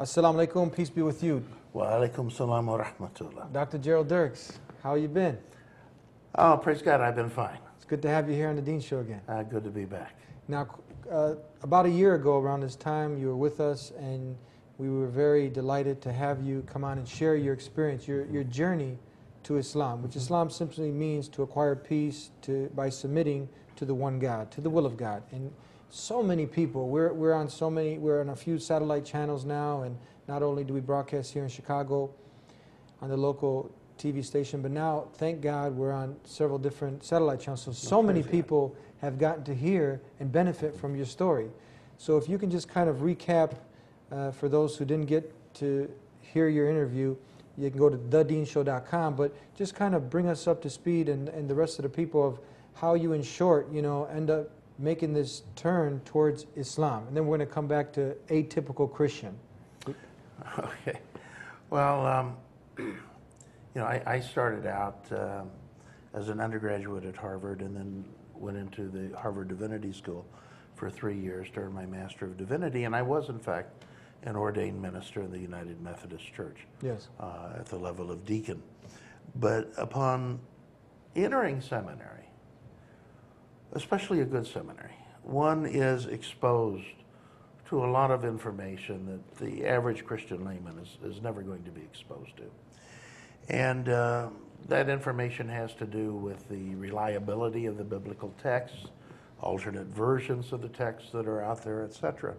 Assalamu alaikum, peace be with you. Wa alaikum salam wa rahmatullah. Dr. Jerald Dirks, how you been? Oh, praise God, I've been fine. It's good to have you here on the Dean Show again. Uh, good to be back. Now, uh, about a year ago around this time, you were with us and we were very delighted to have you come on and share your experience, your, your journey to Islam, which Islam simply means to acquire peace to, by submitting to the one God, to the will of God. And so many people, we're, we're on so many, we're on a few satellite channels now, and not only do we broadcast here in Chicago on the local TV station, but now, thank God, we're on several different satellite channels. So, so many people have gotten to hear and benefit from your story. So, if you can just kind of recap uh, for those who didn't get to hear your interview, you can go to thedeanshow.com, but just kind of bring us up to speed and, and the rest of the people of how you, in short, you know, end up making this turn towards Islam. And then we're going to come back to atypical Christian. Okay. Well, um, you know, I, I started out um, as an undergraduate at Harvard and then went into the Harvard Divinity School for three years earn my Master of Divinity. And I was, in fact, an ordained minister in the United Methodist Church Yes. uh, at the level of deacon. But upon entering seminary, especially a good seminary, one is exposed to a lot of information that the average Christian layman is, is never going to be exposed to. And uh, that information has to do with the reliability of the biblical texts, alternate versions of the texts that are out there, etc.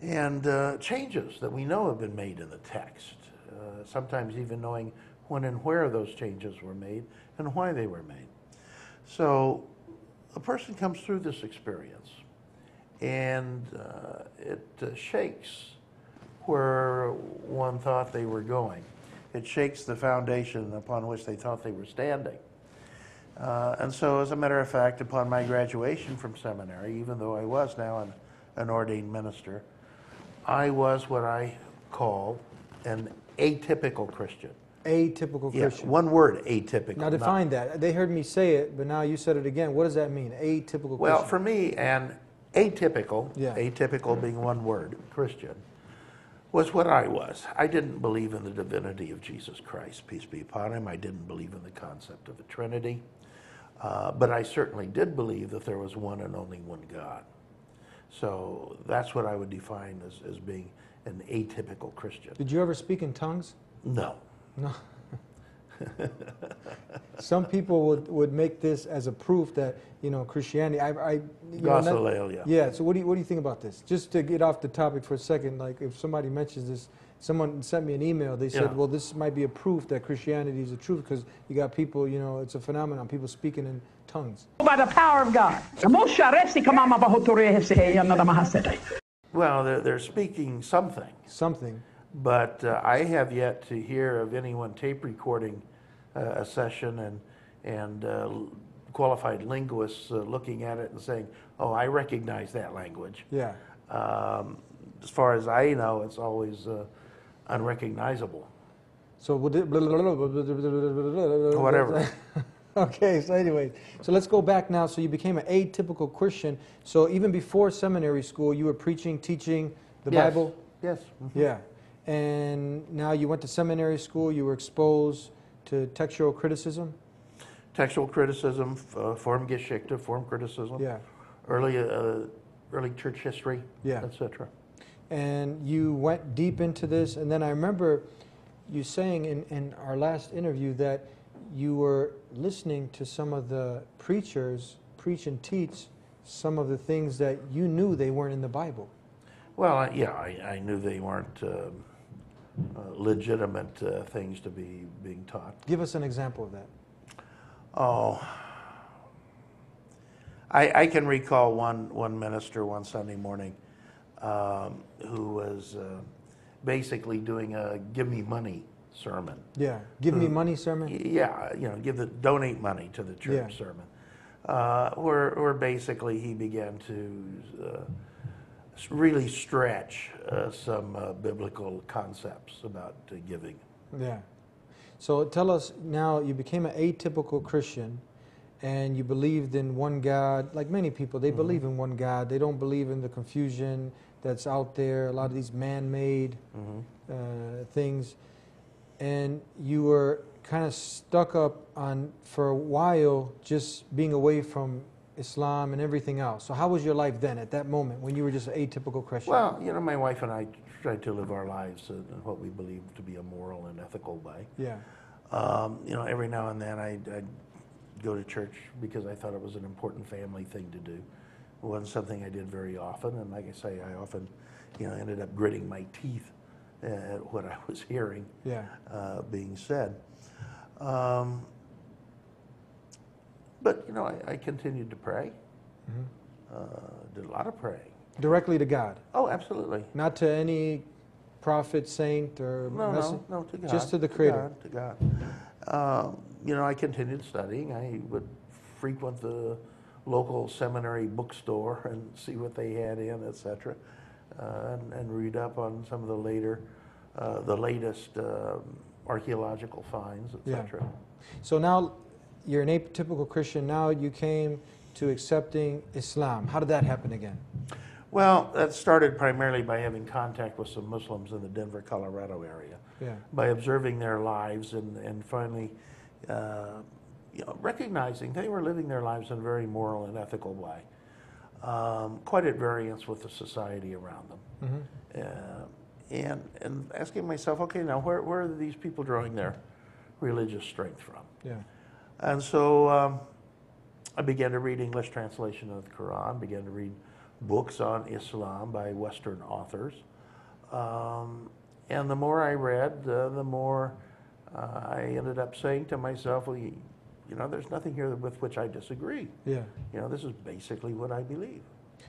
And uh, changes that we know have been made in the text, uh, sometimes even knowing when and where those changes were made and why they were made. So a person comes through this experience and uh, it uh, shakes where one thought they were going. It shakes the foundation upon which they thought they were standing. Uh, and so, as a matter of fact, upon my graduation from seminary, even though I was now an, an ordained minister, I was what I call an atypical Christian. Atypical Yeah, Christian. one word, atypical. now not- define that. They heard me say it, but now you said it again. What does that mean? Atypical Well, Christian. Well, for me, an atypical, Yeah. atypical being one word, Christian, was what I was. I didn't believe in the divinity of Jesus Christ, peace be upon him. I didn't believe in the concept of the Trinity. Uh, but I certainly did believe that there was one and only one God. So that's what I would define as, as being an atypical Christian. Did you ever speak in tongues? No. No. Some people would, would make this as a proof that you know Christianity. I, I you know, not- Glossolalia. yeah. So what do you what do you think about this? Just to get off the topic for a second, like if somebody mentions this, someone sent me an email. They said, Yeah. well, this might be a proof that Christianity is the truth because you got people, you know, it's a phenomenon. People speaking in tongues. by the power of God. Moshe arresti kamama bahotoria hefsehe yanada. Well, they're, they're speaking something. Something. But uh, I have yet to hear of anyone tape recording uh, a session and, and uh, qualified linguists uh, looking at it and saying, oh, I recognize that language. Yeah. Um, as far as I know, it's always uh, unrecognizable. So Whatever. okay, so anyway, so let's go back now. So you became an atypical Christian. So even before seminary school, you were preaching, teaching the Yes. Bible. Yes. Yeah. And now you went to seminary school, you were exposed to textual criticism. Textual criticism, uh, form Geschichte, form criticism, Yeah. early, uh, early church history, Yeah. etc. And you went deep into this. And then I remember you saying in, in our last interview that you were listening to some of the preachers preach and teach some of the things that you knew they weren't in the Bible. Well, I- yeah, I, I knew they weren't um, uh, legitimate uh, things to be being taught. Give us an example of that. Oh, I, I can recall one, one minister one Sunday morning um, who was uh, basically doing a give me money sermon. Yeah. Give me money sermon. Yeah, you know, give the donate money to the church Yeah. sermon, uh, where, where basically he began to uh, really stretch uh, some uh, biblical concepts about uh, giving. Yeah. So tell us now, you became an atypical Christian and you believed in one God, like many people, they believe in one God. They don't believe in the confusion. that's out there, a lot of these man-made Mhm. uh, things, and you were kind of stuck up on for a while just being away from Islam and everything else. So how was your life then at that moment when you were just an atypical Christian? Well, you know, my wife and I tried to live our lives in what we believed to be a moral and ethical way. yeah, Um, you know, every now and then I'd, I'd go to church because I thought it was an important family thing to do. It wasn't something I did very often, and like I say, I often, you know, ended up gritting my teeth at what I was hearing yeah, uh, being said. Um, but you know, I, I continued to pray. Mhm. Uh, did a lot of praying. directly to God, Oh, absolutely. not to any prophet, saint, or No, no, no, to God. Just to the Creator. God, to God. Um, you know, I continued studying. I would frequent the local seminary bookstore and see what they had in, etc., uh, and, and read up on some of the later, uh, the latest um archaeological finds, Yeah. etc. So now you're an atypical Christian. Now you came to accepting Islam. How did that happen again? Well, that started primarily by having contact with some Muslims in the Denver, Colorado area. Yeah, by observing their lives and, and finally uh, you know, recognizing they were living their lives in a very moral and ethical way, um, quite at variance with the society around them. Mm -hmm. Uh, and, and asking myself, okay, now where, where are these people drawing their religious strength from? yeah, And so um, I began to read English translation of the Quran, began to read books on Islam by Western authors. Um, and the more I read, uh, the more uh, I ended up saying to myself, well, you, you know, there's nothing here with which I disagree. yeah. You know, this is basically what I believe.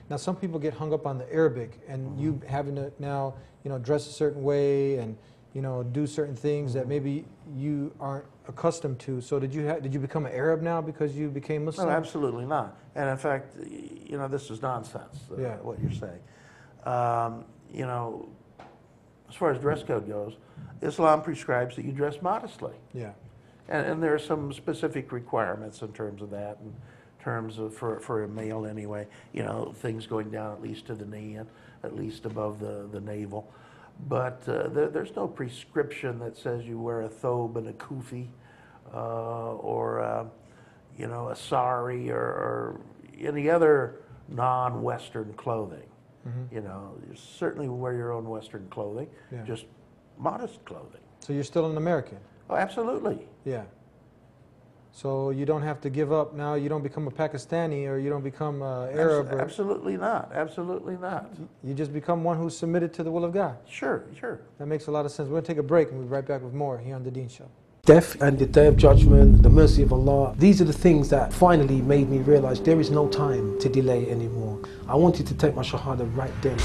Now, some people get hung up on the Arabic, and you having to now, you know, dress a certain way and you know do certain things that maybe you aren't accustomed to. So, did you ha- did you become an Arab now because you became Muslim? No, absolutely not. And in fact, you know, this is nonsense, uh, Yeah. what you're saying. Um, you know, as far as dress code goes, Islam prescribes that you dress modestly. Yeah, And, and there are some specific requirements in terms of that, in terms of, for, for a male anyway, you know, things going down at least to the knee and at least above the, the navel. But uh, there, there's no prescription that says you wear a thobe and a kufi uh, or, uh, you know, a sari or, or any other non-Western clothing. Mhm. You know, you certainly wear your own Western clothing, Yeah. just modest clothing. So you're still an American. Oh, absolutely. Yeah. So you don't have to give up now. You don't become a Pakistani or you don't become uh, Arab. Or, Absolutely not. Absolutely not. you just become one who's submitted to the will of God. Sure, sure. That makes a lot of sense. We're going to take a break and we'll be right back with more here on The Dean Show. Death and the day of judgment, the mercy of Allah. These are the things that finally made me realize there is no time to delay anymore. I wanted to take my Shahada right then.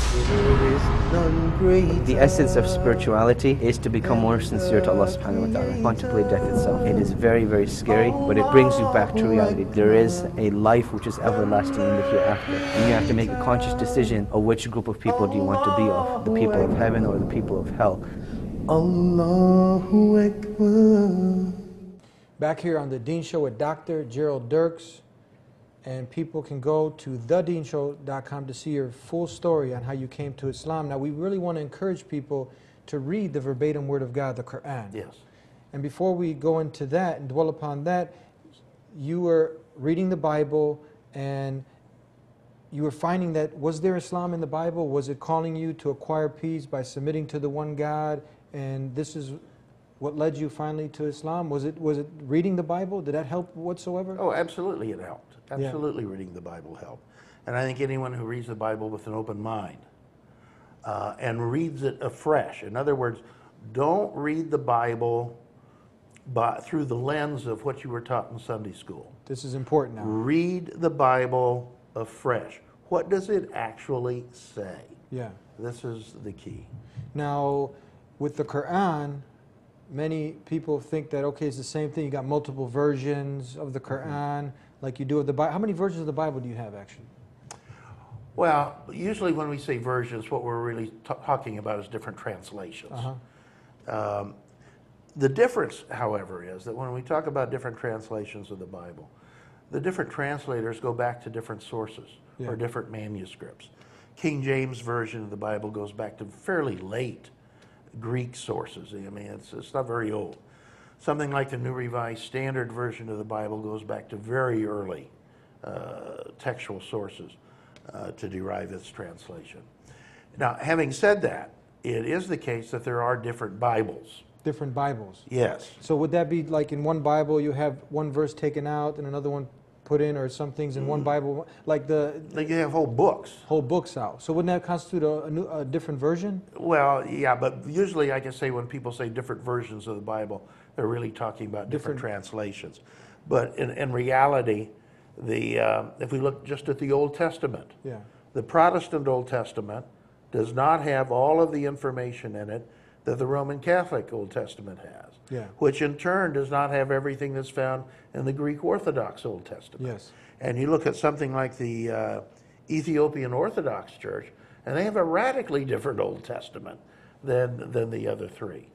The essence of spirituality is to become more sincere to Allah subhanahu wa ta'ala. Contemplate death itself. It is very, very scary, but it brings you back to reality. There is a life which is everlasting in the hereafter. And you have to make a conscious decision of which group of people do you want to be of. The people of heaven or the people of hell. Allahu Akbar. Back here on The Dean Show with Dr. Jerald Dirks. And people can go to thedeanshow.com to see your full story on how you came to Islam. Now, we really want to encourage people to read the verbatim Word of God, the Quran. Yes. And before we go into that and dwell upon that, you were reading the Bible and you were finding that was there Islam in the Bible? Was it calling you to acquire peace by submitting to the one God? And this is what led you finally to Islam? Was it was it reading the Bible? Did that help whatsoever? Oh, absolutely, it helped. Yeah. Absolutely, reading the Bible helped. And I think anyone who reads the Bible with an open mind uh, and reads it afresh, in other words, don't read the Bible by, through the lens of what you were taught in Sunday school. This is important now. Read the Bible afresh. What does it actually say? Yeah. This is the key. Now, with the Quran, many people think that okay, it's the same thing. You got multiple versions of the Quran, like you do of the Bible. How many versions of the Bible do you have actually? Well, usually when we say versions, what we're really talking about is different translations. Uh-huh. Um, the difference, however, is that when we talk about different translations of the Bible, the different translators go back to different sources Yeah. or different manuscripts. King James Version of the Bible goes back to fairly late Greek sources. I mean, it's, it's not very old. Something like the New Revised Standard Version of the Bible goes back to very early uh, textual sources uh, to derive its translation. Now, having said that, it is the case that there are different Bibles. Different Bibles. Yes. So would that be like in one Bible you have one verse taken out and another one put in, or some things in one Bible, like the Like you have whole books. whole books out? So wouldn't that constitute a, a, new, a different version? Well, yeah, but usually I can say when people say different versions of the Bible, they're really talking about different, Different- translations. But in, in reality, the, uh, if we look just at the Old Testament, Yeah. the Protestant Old Testament does not have all of the information in it that the Roman Catholic Old Testament has. Yeah. Which in turn does not have everything that's found in the Greek Orthodox Old Testament. Yes. And you look at something like the uh, Ethiopian Orthodox Church, and they have a radically different Old Testament than, than the other three.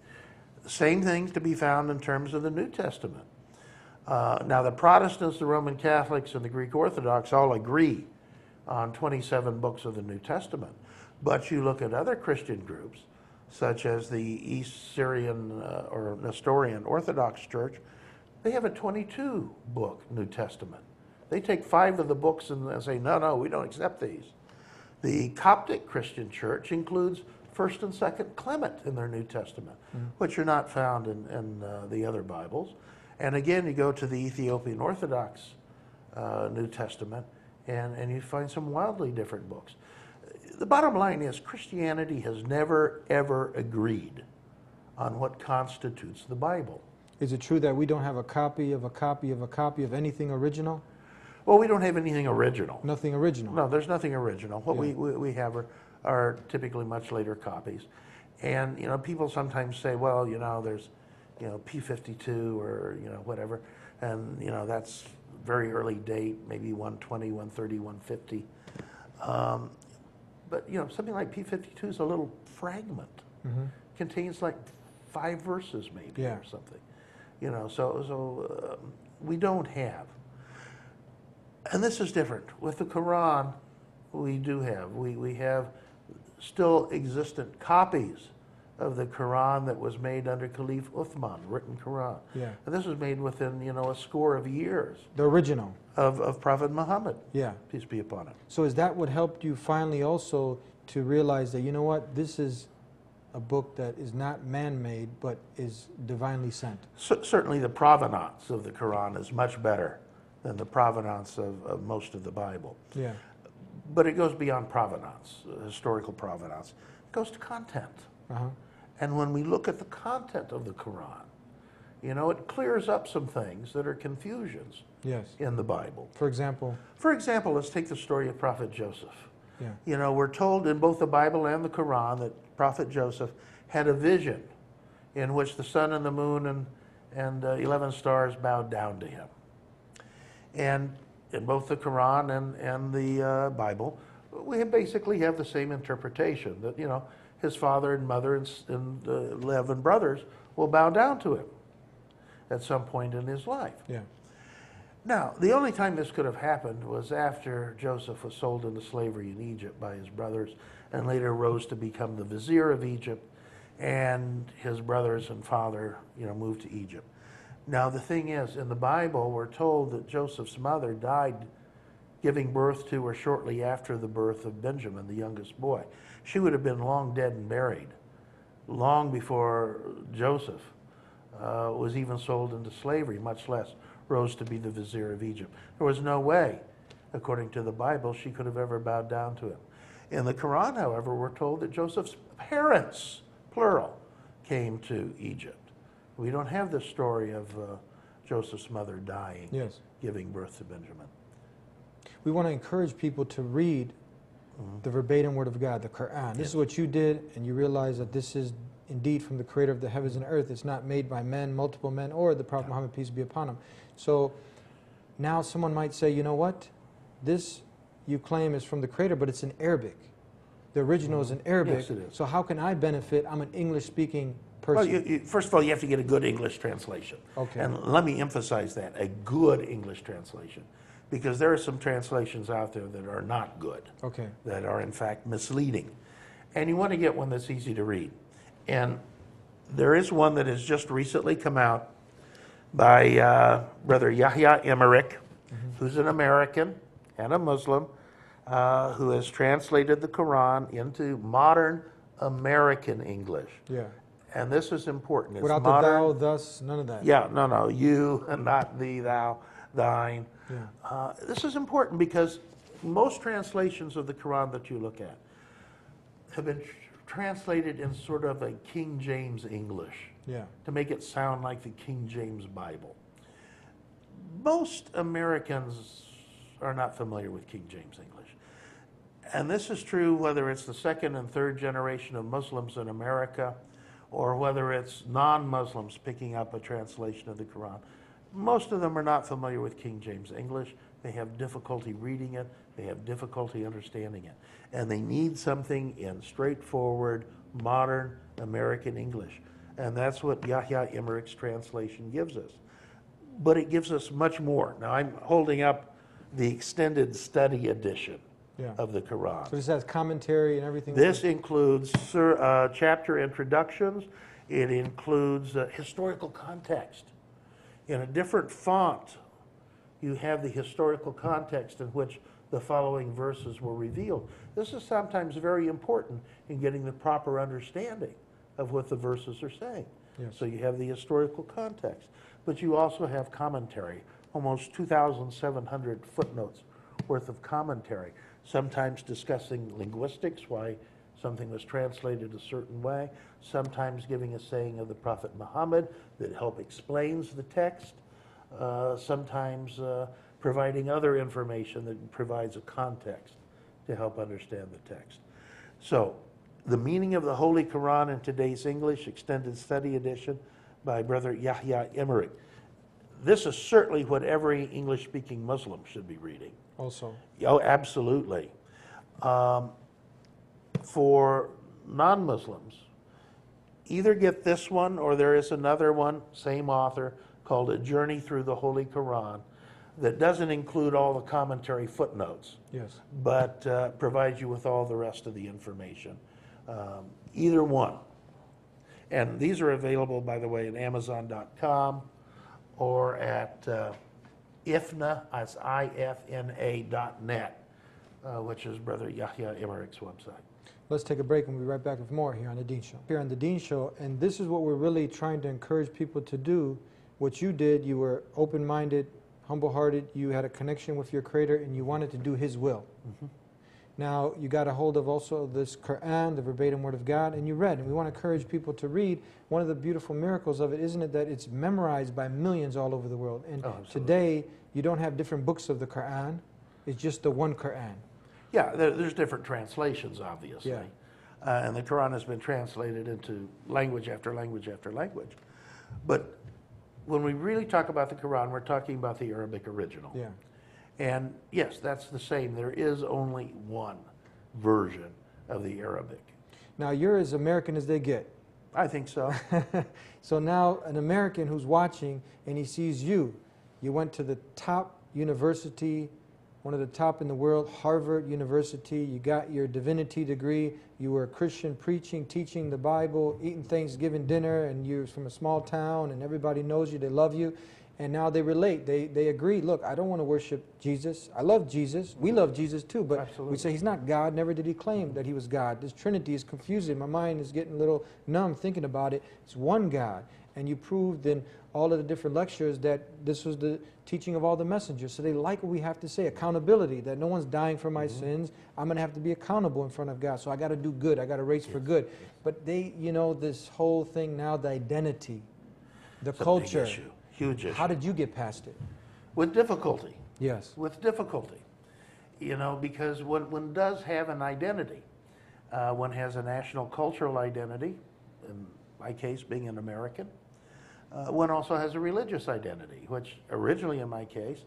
Same things to be found in terms of the New Testament. Uh, now, the Protestants, the Roman Catholics, and the Greek Orthodox all agree on 27 books of the New Testament. But you look at other Christian groups, such as the East Syrian uh, or Nestorian Orthodox Church, they have a 22 book New Testament. They take five of the books and say, no, no, we don't accept these. The Coptic Christian Church includes First and Second Clement in their New Testament, which are not found in, in uh, the other Bibles. And again, you go to the Ethiopian Orthodox uh, New Testament, and, and you find some wildly different books. The bottom line is Christianity has never, ever agreed on what constitutes the Bible. Is it true that we don't have a copy of a copy of a copy of anything original? Well, we don't have anything original. Nothing original. No, there's nothing original. What we, Yeah. we, we have are, are typically much later copies. And, you know, people sometimes say, well, you know, there's, you know, P52 or, you know, whatever. And, you know, that's very early date, maybe 120, 130, 150. Um, but, you know, something like P52 is a little fragment. Contains like five verses maybe Yeah. or something. You know, so, so um, we don't have. And this is different. With the Quran, we do have. We, we have still existent copies of the Quran that was made under Caliph Uthman, written Quran. Yeah. And this was made within, you know, a score of years The original. of, of Prophet Muhammad, Yeah. peace be upon him. So is that what helped you finally also to realize that you know what this is a book that is not man-made but is divinely sent? Cer- certainly the provenance of the Quran is much better than the provenance of, of most of the Bible. Yeah. But it goes beyond provenance, uh, historical provenance. It goes to content. Uh-huh. And when we look at the content of the Quran, you know, it clears up some things that are confusions Yes. in the Bible. For example, For example, let's take the story of Prophet Joseph. yeah. You know, we're told in both the Bible and the Quran that Prophet Joseph had a vision in which the sun and the moon and, and uh, 11 stars bowed down to him. And in both the Quran and, and the uh, Bible, we basically have the same interpretation that, you know, his father and mother and, and uh, 11 brothers will bow down to him at some point in his life. Yeah. Now, the only time this could have happened was after Joseph was sold into slavery in Egypt by his brothers and later rose to become the vizier of Egypt and his brothers and father, you know, moved to Egypt. Now, the thing is, in the Bible, we're told that Joseph's mother died giving birth to or shortly after the birth of Benjamin, the youngest boy. She would have been long dead and buried, long before Joseph uh, was even sold into slavery, much less rose to be the vizier of Egypt. There was no way, according to the Bible, she could have ever bowed down to him. In the Quran, however, we're told that Joseph's parents, plural, came to Egypt. We don't have the story of uh, Joseph's mother dying, Yes. giving birth to Benjamin. We want to encourage people to read the verbatim word of God, the Quran. This is what you did, and you realize that this is indeed from the creator of the heavens and earth. It's not made by men, multiple men, or the Prophet Muhammad, peace be upon him. So now someone might say, you know what? This you claim is from the creator, but it's in Arabic. The original is in mm-hmm. Arabic. Yes, it is. So how can I benefit? I'm an English speaking Well, person. you, you, first of all, you have to get a good English translation. Okay. And let me emphasize that a good English translation. Because there are some translations out there that are not good, Okay. that are in fact misleading. And you want to get one that's easy to read. And there is one that has just recently come out by uh, Brother Yahya Emerick, who's an American and a Muslim, uh, who has translated the Quran into modern American English. Yeah. And this is important. It's Without modern, the thou, thus, none of that. yeah, no, no, you and not thee, thou, thine. Yeah. Uh, this is important because most translations of the Quran that you look at have been tr- translated in sort of a King James English Yeah. to make it sound like the King James Bible. Most Americans are not familiar with King James English. And this is true whether it's the second and third generation of Muslims in America or whether it's non Muslims picking up a translation of the Quran. Most of them are not familiar with King James English. They have difficulty reading it, they have difficulty understanding it. And they need something in straightforward, modern American English. And that's what Yahya Emerick's translation gives us but it gives us much more. Now, I'm holding up the extended study edition Yeah. of the Quran. So this has commentary and everything. This includes sur- uh, chapter introductions, it includes uh, historical context. In a different font, you have the historical context in which the following verses were revealed. This is sometimes very important in getting the proper understanding of what the verses are saying. Yes. So you have the historical context, but you also have commentary, almost 2,700 footnotes worth of commentary, sometimes discussing linguistics, why something was translated a certain way, sometimes giving a saying of the Prophet Muhammad that help explains the text, uh, sometimes uh, providing other information that provides a context to help understand the text. So, the meaning of the Holy Quran in today's English Extended Study Edition by Brother Yahya Emerick. This is certainly what every English speaking Muslim should be reading. Also. Oh, absolutely. Um, for non Muslims, either get this one or there is another one, same author, called A Journey Through the Holy Quran, that doesn't include all the commentary footnotes Yes. but uh, provides you with all the rest of the information. Um, either one. And these are available, by the way, at Amazon.com or at uh, IFNA, that's I-F-N-A dot net, uh, which is Brother Yahya Emerick's website. Let's take a break and we'll be right back with more here on The Dean Show. Here on The Dean Show, and this is what we're really trying to encourage people to do. What you did, you were open minded, humble hearted, you had a connection with your Creator, and you wanted to do His will. Now, you got a hold of also this Quran, the verbatim Word of God, and you read. And we want to encourage people to read. One of the beautiful miracles of it, isn't it, that it's memorized by millions all over the world. And Oh, today, you don't have different books of the Quran, it's just the one Quran. Yeah, there, there's different translations, obviously. Yeah. Uh, and the Quran has been translated into language after language after language. But when we really talk about the Quran, we're talking about the Arabic original. Yeah. And yes, that's the same. There is only one version of the Arabic. Now, you're as American as they get. I think so. so now an American who's watching and he sees you, you went to the top university, one of the top in the world, Harvard University, you got your divinity degree, you were a Christian preaching, teaching the Bible, eating Thanksgiving dinner, and you're from a small town and everybody knows you, they love you. And now they relate. They, they agree. Look, I don't want to worship Jesus. I love Jesus. We love Jesus too, but Absolutely. we say he's not God. Never did he claim that he was God. This Trinity is confusing. My mind is getting a little numb thinking about it. It's one God. And you proved in all of the different lectures that this was the teaching of all the messengers. So they like what we have to say accountability, that no one's dying for my mm-hmm. sins. I'm going to have to be accountable in front of God. So I got to do good. I got to race for good. But they, you know, this whole thing now, the identity, the It's culture. Huge issue. How did you get past it? With difficulty. Yes. with difficulty. You know, because one, one does have an identity. Uh, one has a national cultural identity, in my case being an American. Uh, one also has a religious identity, which originally in my case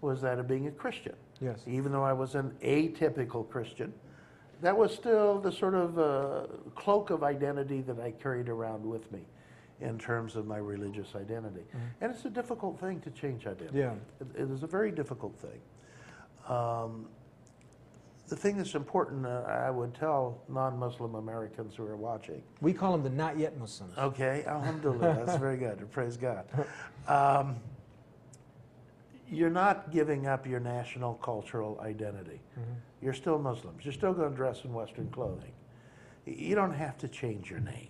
was that of being a Christian. Yes. Even though I was an atypical Christian, that was still the sort of uh, cloak of identity that I carried around with me in terms of my religious identity. And it's a difficult thing to change identity. Yeah. It, it is a very difficult thing. Um, the thing that's important, uh, I would tell non-Muslim Americans who are watching, We call them the not yet Muslims. Okay, alhamdulillah, that's very good. Praise God. Um, you're not giving up your national cultural identity. You're still Muslims. You're still going to dress in Western clothing. You don't have to change your name.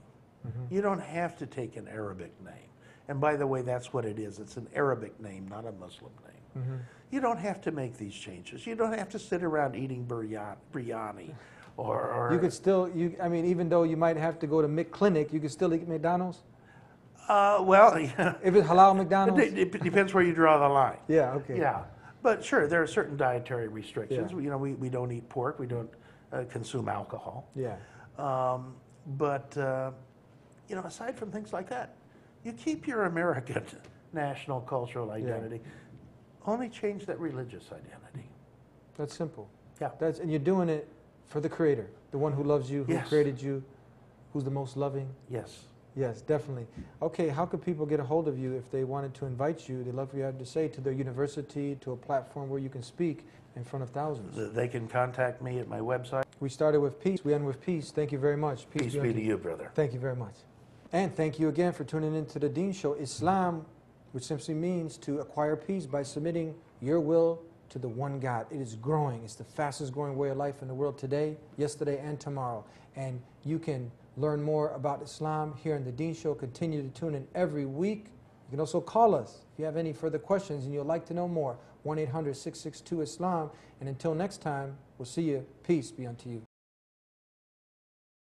You don't have to take an Arabic name. And by the way, that's what it is. It's an Arabic name, not a Muslim name. You don't have to make these changes. You don't have to sit around eating biryani, biryani or, or You could still, you, I mean, even though you might have to go to McClinic, you could still eat McDonald's? uh, well, yeah. If it's halal McDonald's? de- it depends where you draw the line. Yeah, okay. Yeah, but sure, there are certain dietary restrictions. Yeah. You know, we, we don't eat pork, we don't uh, consume alcohol. Yeah. Um, but, uh, you know, aside from things like that, you keep your American national cultural identity. Only change that religious identity. That's simple. Yeah. That's, and you're doing it for the Creator, the one who loves you, who Yes. created you, who's the most loving. Yes. Yes, definitely. Okay, how could people get a hold of you if they wanted to invite you? They'd love for you to have to say to their university, to a platform where you can speak in front of thousands. They can contact me at my website. We started with peace. We end with peace. Thank you very much. Peace unto be to you, brother. Thank you very much. And thank you again for tuning in to the Dean Show. Islam, which simply means to acquire peace by submitting your will to the one God. It is growing. It's the fastest growing way of life in the world today, yesterday, and tomorrow. And you can learn more about Islam here in the Dean Show. Continue to tune in every week. You can also call us if you have any further questions and you'd like to know more. 1 800 662 Islam. And until next time, we'll see you. Peace be unto you.